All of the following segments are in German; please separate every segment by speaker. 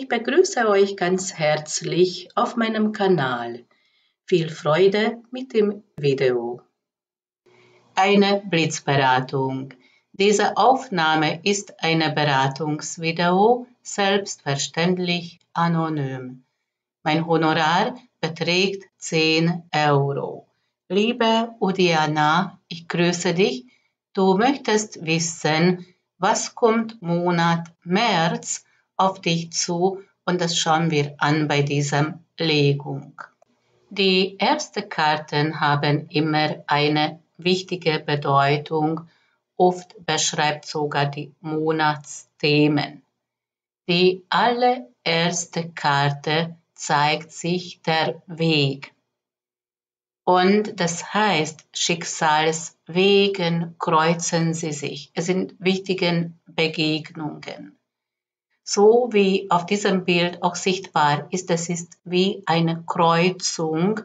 Speaker 1: Ich begrüße euch ganz herzlich auf meinem Kanal. Viel Freude mit dem Video. Eine Blitzberatung. Diese Aufnahme ist eine Beratungsvideo, selbstverständlich anonym. Mein Honorar beträgt 10 Euro. Liebe Udiana, ich grüße dich. Du möchtest wissen, was kommt Monat März auf dich zu und das schauen wir an bei dieser Legung. Die ersten Karten haben immer eine wichtige Bedeutung, oft beschreibt sogar die Monatsthemen. Die allererste Karte zeigt sich der Weg. Und das heißt, Schicksalswegen kreuzen sie sich. Es sind wichtige Begegnungen so wie auf diesem Bild auch sichtbar ist, es ist wie eine Kreuzung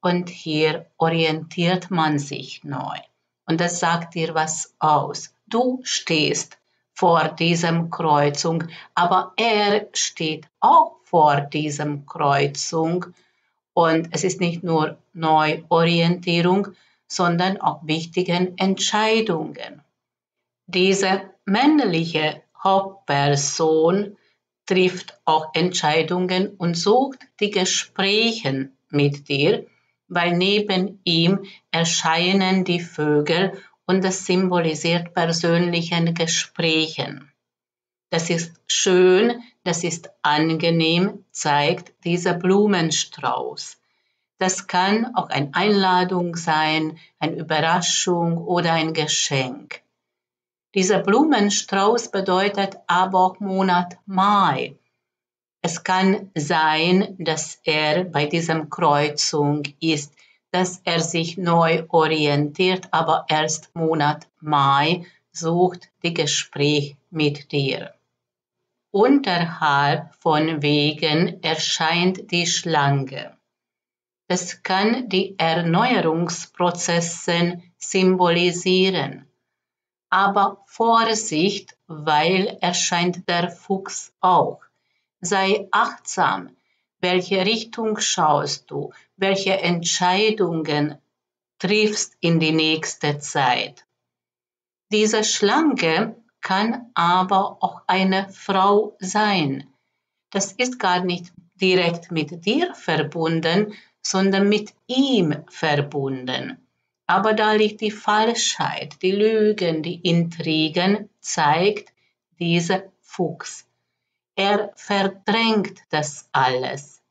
Speaker 1: und hier orientiert man sich neu. Und das sagt dir was aus. Du stehst vor diesem Kreuzung, aber er steht auch vor diesem Kreuzung und es ist nicht nur Neuorientierung, sondern auch wichtigen Entscheidungen. Diese männliche Hauptperson trifft auch Entscheidungen und sucht die Gespräche mit dir, weil neben ihm erscheinen die Vögel und das symbolisiert persönlichen Gesprächen. Das ist schön, das ist angenehm, zeigt dieser Blumenstrauß. Das kann auch eine Einladung sein, eine Überraschung oder ein Geschenk. Dieser Blumenstrauß bedeutet aber Monat Mai. Es kann sein, dass er bei diesem Kreuzung ist, dass er sich neu orientiert, aber erst Monat Mai sucht die Gespräch mit dir. Unterhalb von Wegen erscheint die Schlange. Es kann die Erneuerungsprozesse symbolisieren. Aber Vorsicht, weil erscheint der Fuchs auch. Sei achtsam, welche Richtung schaust du, welche Entscheidungen triffst in die nächste Zeit. Diese Schlange kann aber auch eine Frau sein. Das ist gar nicht direkt mit dir verbunden, sondern mit ihm verbunden. Aber da liegt die Falschheit, die Lügen, die Intrigen, zeigt dieser Fuchs. Er verdrängt das alles.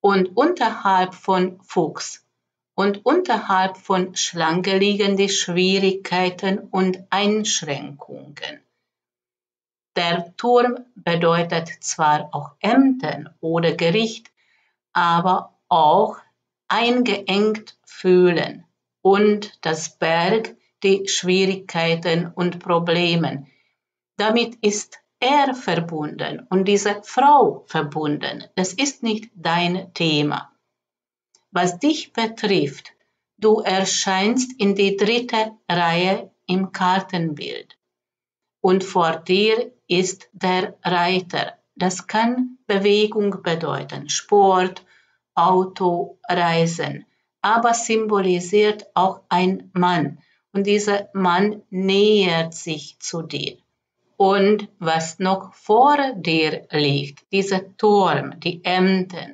Speaker 1: Und unterhalb von Fuchs und unterhalb von Schlange liegen die Schwierigkeiten und Einschränkungen. Der Turm bedeutet zwar auch Ämter oder Gericht, aber auch eingeengt fühlen und das Berg die Schwierigkeiten und Probleme. Damit ist er verbunden und diese Frau verbunden. Das ist nicht dein Thema. Was dich betrifft, du erscheinst in die dritte Reihe im Kartenbild. Und vor dir ist der Reiter. Das kann Bewegung bedeuten, Sport, Auto, Reisen aber symbolisiert auch ein Mann. Und dieser Mann nähert sich zu dir. Und was noch vor dir liegt, dieser Turm, die Ämter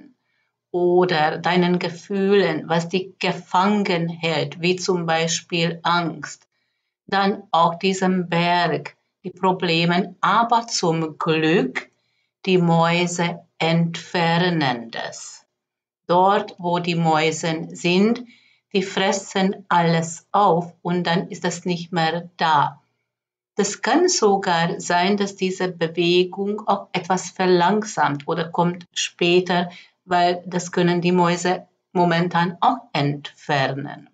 Speaker 1: oder deinen Gefühlen, was dich gefangen hält, wie zum Beispiel Angst, dann auch diesem Berg, die Probleme, aber zum Glück die Mäuse entfernen das dort, wo die Mäuse sind, die fressen alles auf und dann ist das nicht mehr da. Das kann sogar sein, dass diese Bewegung auch etwas verlangsamt oder kommt später, weil das können die Mäuse momentan auch entfernen.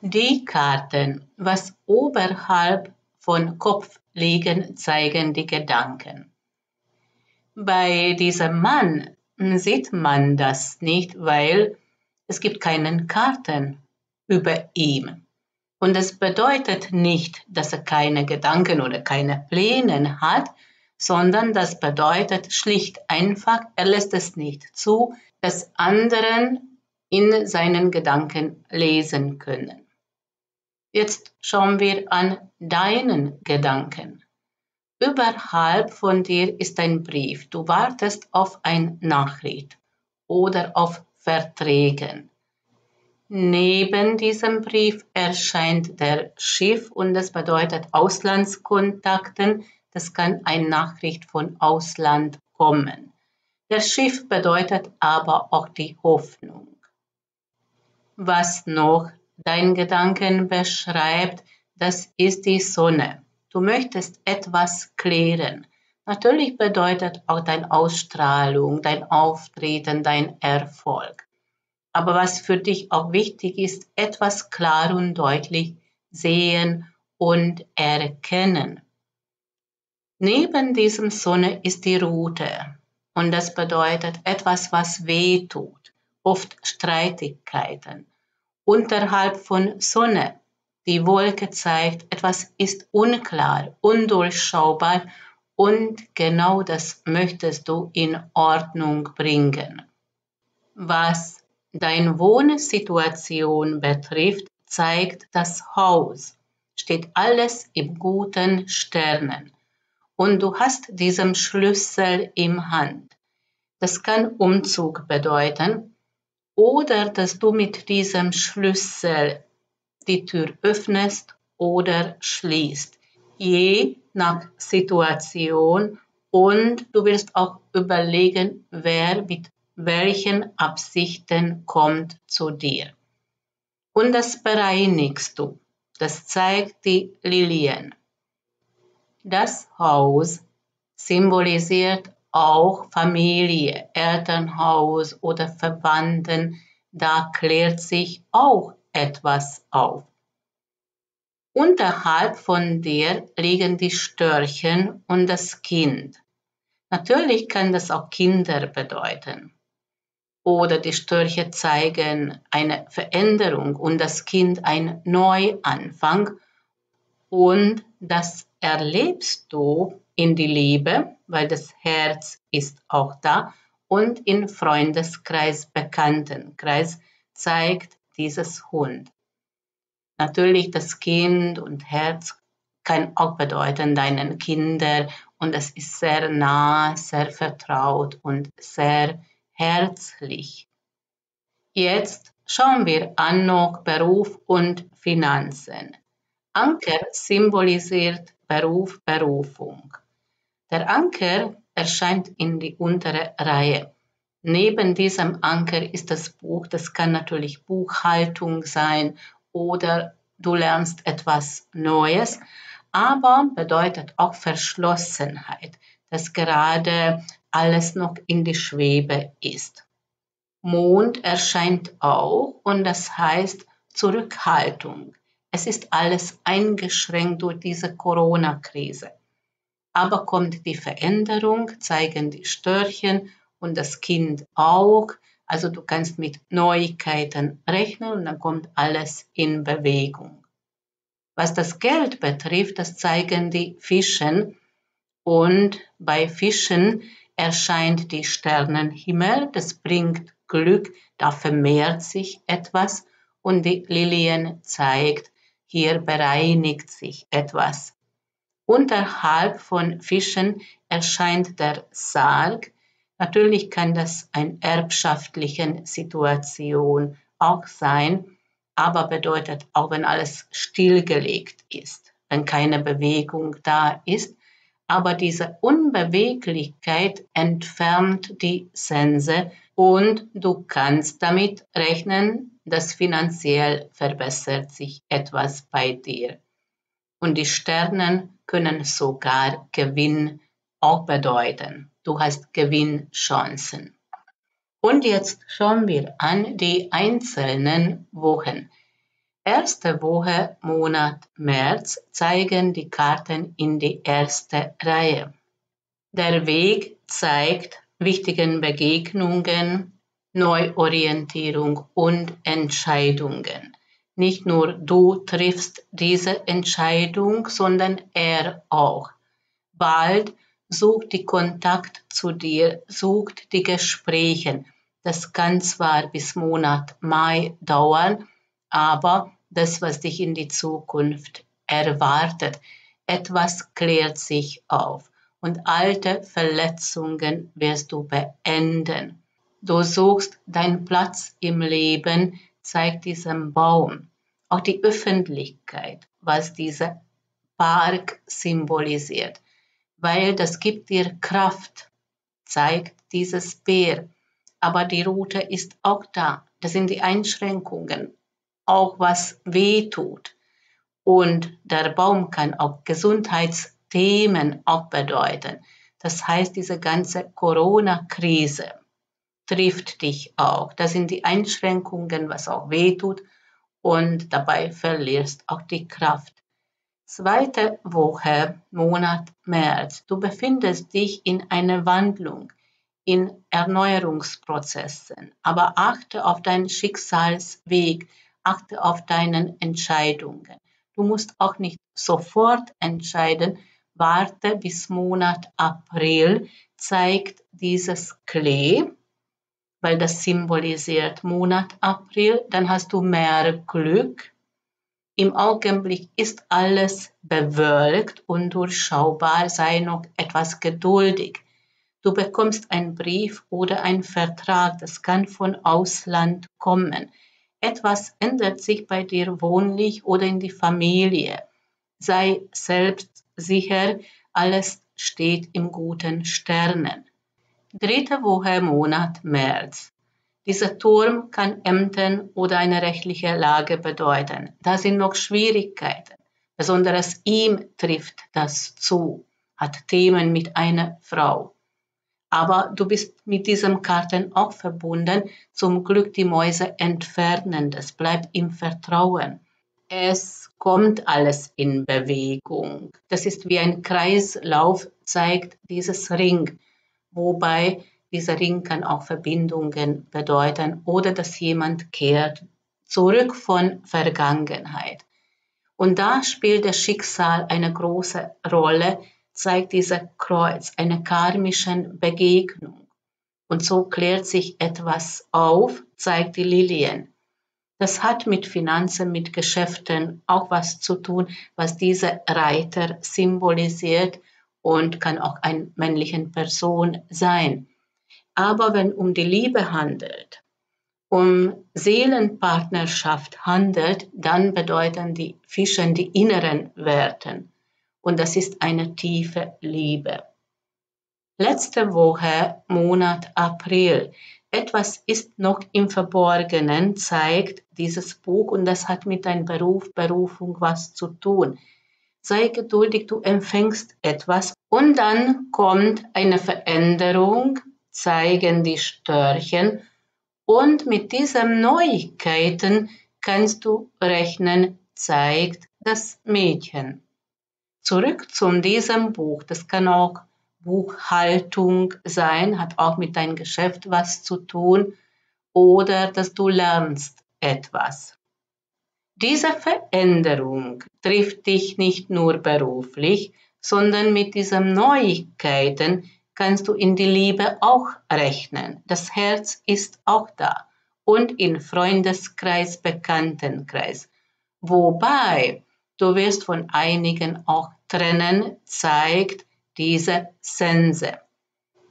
Speaker 1: Die Karten, was oberhalb von Kopf liegen, zeigen die Gedanken. Bei diesem Mann sieht man das nicht, weil es gibt keinen Karten über ihm. Und das bedeutet nicht, dass er keine Gedanken oder keine Pläne hat, sondern das bedeutet schlicht einfach, er lässt es nicht zu, dass anderen in seinen Gedanken lesen können. Jetzt schauen wir an deinen Gedanken. Überhalb von dir ist ein Brief. Du wartest auf ein Nachricht oder auf Verträgen. Neben diesem Brief erscheint der Schiff und das bedeutet Auslandskontakten. Das kann eine Nachricht von Ausland kommen. Der Schiff bedeutet aber auch die Hoffnung. Was noch dein Gedanken beschreibt, das ist die Sonne. Du möchtest etwas klären. Natürlich bedeutet auch deine Ausstrahlung, dein Auftreten, dein Erfolg. Aber was für dich auch wichtig ist, etwas klar und deutlich sehen und erkennen. Neben diesem Sonne ist die Route und das bedeutet etwas, was weh tut, oft Streitigkeiten. Unterhalb von Sonne die Wolke zeigt, etwas ist unklar, undurchschaubar und genau das möchtest du in Ordnung bringen. Was deine Wohnsituation betrifft, zeigt das Haus, steht alles im guten Sternen und du hast diesen Schlüssel im Hand. Das kann Umzug bedeuten oder dass du mit diesem Schlüssel die Tür öffnest oder schließt, je nach Situation und du wirst auch überlegen, wer mit welchen Absichten kommt zu dir. Und das bereinigst du. Das zeigt die Lilien. Das Haus symbolisiert auch Familie, Elternhaus oder Verwandten. Da klärt sich auch etwas auf. Unterhalb von dir liegen die Störchen und das Kind. Natürlich kann das auch Kinder bedeuten. Oder die Störche zeigen eine Veränderung und das Kind ein Neuanfang. Und das erlebst du in die Liebe, weil das Herz ist auch da und in Freundeskreis, Bekanntenkreis zeigt dieses Hund. Natürlich das Kind und Herz kann auch bedeuten deinen Kinder und es ist sehr nah, sehr vertraut und sehr herzlich. Jetzt schauen wir an noch Beruf und Finanzen. Anker symbolisiert Beruf, Berufung. Der Anker erscheint in die untere Reihe. Neben diesem Anker ist das Buch, das kann natürlich Buchhaltung sein oder du lernst etwas Neues, aber bedeutet auch Verschlossenheit, dass gerade alles noch in die Schwebe ist. Mond erscheint auch und das heißt Zurückhaltung. Es ist alles eingeschränkt durch diese Corona-Krise. Aber kommt die Veränderung, zeigen die Störchen und das Kind auch. Also du kannst mit Neuigkeiten rechnen und dann kommt alles in Bewegung. Was das Geld betrifft, das zeigen die Fischen. Und bei Fischen erscheint die Sternenhimmel, das bringt Glück, da vermehrt sich etwas und die Lilien zeigt, hier bereinigt sich etwas. Unterhalb von Fischen erscheint der Sarg, Natürlich kann das eine erbschaftliche Situation auch sein, aber bedeutet auch, wenn alles stillgelegt ist, wenn keine Bewegung da ist. Aber diese Unbeweglichkeit entfernt die Sense und du kannst damit rechnen, dass finanziell verbessert sich etwas bei dir. Und die Sternen können sogar Gewinn auch bedeuten du hast Gewinnchancen. Und jetzt schauen wir an die einzelnen Wochen. Erste Woche, Monat März zeigen die Karten in die erste Reihe. Der Weg zeigt wichtigen Begegnungen, Neuorientierung und Entscheidungen. Nicht nur du triffst diese Entscheidung, sondern er auch. Bald sucht die Kontakt zu dir, sucht die Gespräche. Das kann zwar bis Monat Mai dauern, aber das, was dich in die Zukunft erwartet, etwas klärt sich auf und alte Verletzungen wirst du beenden. Du suchst deinen Platz im Leben, zeigt diesem Baum. Auch die Öffentlichkeit, was dieser Park symbolisiert, weil das gibt dir Kraft, zeigt dieses Bär. Aber die Route ist auch da. Das sind die Einschränkungen, auch was weh tut. Und der Baum kann auch Gesundheitsthemen auch bedeuten. Das heißt, diese ganze Corona-Krise trifft dich auch. Das sind die Einschränkungen, was auch wehtut und dabei verlierst auch die Kraft. Zweite Woche, Monat März. Du befindest dich in einer Wandlung, in Erneuerungsprozessen, aber achte auf deinen Schicksalsweg, achte auf deine Entscheidungen. Du musst auch nicht sofort entscheiden, warte bis Monat April, zeigt dieses Klee, weil das symbolisiert Monat April, dann hast du mehr Glück. Im Augenblick ist alles bewölkt, und durchschaubar, sei noch etwas geduldig. Du bekommst einen Brief oder einen Vertrag, das kann von Ausland kommen. Etwas ändert sich bei dir wohnlich oder in die Familie. Sei selbstsicher, alles steht im guten Sternen. Dritte Woche Monat März. Dieser Turm kann Ämtern oder eine rechtliche Lage bedeuten. Da sind noch Schwierigkeiten. Besonders ihm trifft das zu, hat Themen mit einer Frau. Aber du bist mit diesen Karten auch verbunden. Zum Glück die Mäuse entfernen. Das bleibt im Vertrauen. Es kommt alles in Bewegung. Das ist wie ein Kreislauf, zeigt dieses Ring wobei dieser Ring kann auch Verbindungen bedeuten oder dass jemand kehrt zurück von Vergangenheit. Und da spielt das Schicksal eine große Rolle, zeigt dieser Kreuz eine karmische Begegnung. Und so klärt sich etwas auf, zeigt die Lilien. Das hat mit Finanzen, mit Geschäften auch was zu tun, was dieser Reiter symbolisiert und kann auch eine männliche Person sein. Aber wenn um die Liebe handelt, um Seelenpartnerschaft handelt, dann bedeuten die Fischen die inneren Werten. Und das ist eine tiefe Liebe. Letzte Woche, Monat April. Etwas ist noch im Verborgenen, zeigt dieses Buch und das hat mit deinem Beruf, Berufung was zu tun sei geduldig, du empfängst etwas und dann kommt eine Veränderung, zeigen die Störchen und mit diesen Neuigkeiten kannst du rechnen, zeigt das Mädchen. Zurück zu diesem Buch, das kann auch Buchhaltung sein, hat auch mit deinem Geschäft was zu tun oder dass du lernst etwas. Diese Veränderung trifft dich nicht nur beruflich, sondern mit diesen Neuigkeiten kannst du in die Liebe auch rechnen. Das Herz ist auch da und in Freundeskreis, Bekanntenkreis. Wobei du wirst von einigen auch trennen, zeigt diese Sense.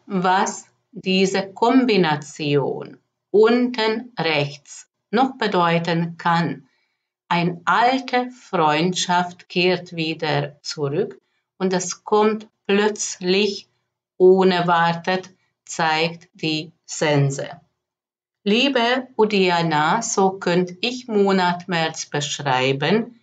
Speaker 1: Was diese Kombination unten rechts noch bedeuten kann, eine alte Freundschaft kehrt wieder zurück und es kommt plötzlich unerwartet, zeigt die Sense. Liebe Udiana, so könnte ich Monat März beschreiben.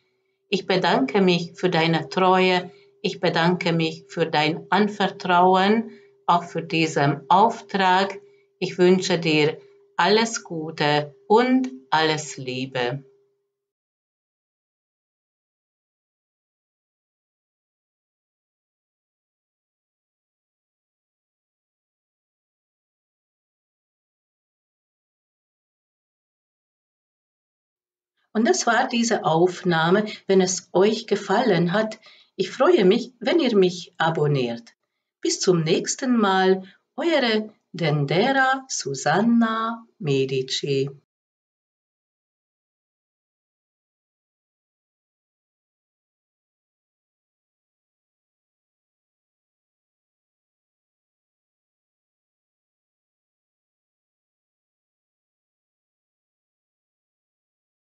Speaker 1: Ich bedanke mich für deine Treue, ich bedanke mich für dein Anvertrauen, auch für diesen Auftrag. Ich wünsche dir alles Gute und alles Liebe. Und das war diese Aufnahme. Wenn es euch gefallen hat, ich freue mich, wenn ihr mich abonniert.
Speaker 2: Bis zum nächsten Mal, eure Dendera Susanna Medici.